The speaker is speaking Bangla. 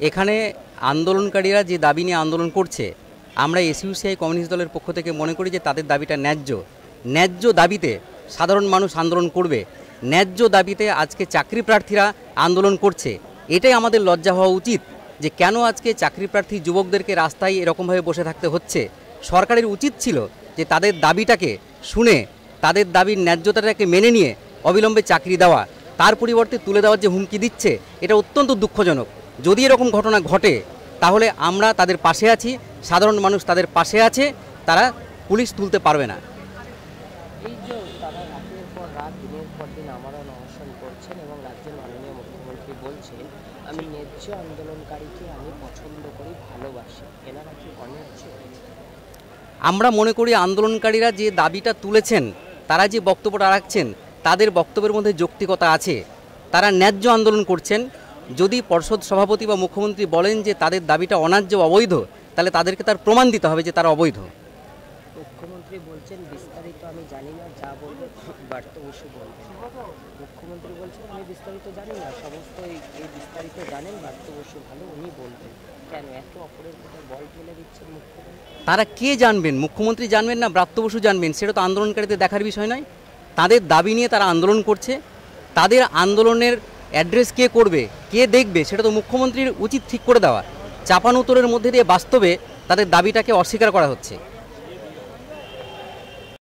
এখানে আন্দোলনকারীরা যে দাবি নিয়ে আন্দোলন করছে, আমরা এসইউসিআই কমিউনিস্ট দলের পক্ষ থেকে মনে করি যে তাদের দাবিটা ন্যায্য। ন্যায্য দাবিতে সাধারণ মানুষ আন্দোলন করবে। ন্যায্য দাবিতে আজকে চাকরি প্রার্থীরা আন্দোলন করছে। এটাই আমাদের লজ্জা হওয়া উচিত যে কেন আজকে চাকরি প্রার্থী যুবকদেরকে রাস্তায় এরকমভাবে বসে থাকতে হচ্ছে। সরকারের উচিত ছিল যে তাদের দাবিটাকে শুনে, তাদের দাবির ন্যায্যতাটাকে মেনে নিয়ে অবিলম্বে চাকরি দেওয়া, তার পরিবর্তে তুলে দেওয়ার যে হুমকি দিচ্ছে, এটা অত্যন্ত দুঃখজনক। যদি এরকম ঘটনা ঘটে তাহলে আমরা তাদের পাশে আছি সাধারণ মানুষ তাদের পাশে আছে তারা পুলিশ তুলতে পারবে না। এই যে তারা রাতের পর রাত দিনের পর দিন আমারও অনশন করছেন এবং রাজ্যের মাননীয় মুখ্যমন্ত্রী বলছেন আমি ন্যায্য আন্দোলনকারীকে আমি পছন্দ করি ভালোবাসি। এনারা কি অন্যায্য? আমরা মনে করি আন্দোলনকারীরা যে দাবিটা তুলেছেন তারা যে বক্তব্যটা রাখছেন তাদের বক্তব্যের মধ্যে যৌক্তিকতা আছে। তারা ন্যায্য আন্দোলন করছেন যদি পর্ষদ সভাপতি বা মুখ্যমন্ত্রী বলেন যে তাদের দাবিটা অন্যায্য বা অবৈধ তাহলে তাদেরকে তার প্রমাণ দিতে হবে যে তারা অবৈধ। মুখ্যমন্ত্রী বলছেন বিস্তারিত আমি জানি না যা বলবে বার্তা বসু বলবে মুখ্যমন্ত্রী বলছেন আমি বিস্তারিত জানি না সমস্ত এই বিস্তারিত জানেন বার্তা বসু ভালো উনি বলবেন। কেন? একে অপরের কথা বল ফেলে দিচ্ছেন মুখ্যমন্ত্রী। তারা কে জানবেন? মুখ্যমন্ত্রী জানবেন না ব্রাত্য বসু জানবেন? সেটা তো আন্দোলনকারীদের দেখার বিষয় নয়। তাদের দাবি নিয়ে তারা আন্দোলন করছে। তাদের আন্দোলনের অ্যাড্রেস কে করবে, কে দেখবে, সেটা তো মুখ্যমন্ত্রীর উচিত ঠিক করে দেওয়া চাপানুতরের মধ্যে দিয়ে বাস্তবে তাদের দাবিটাকে অস্বীকার করা হচ্ছে।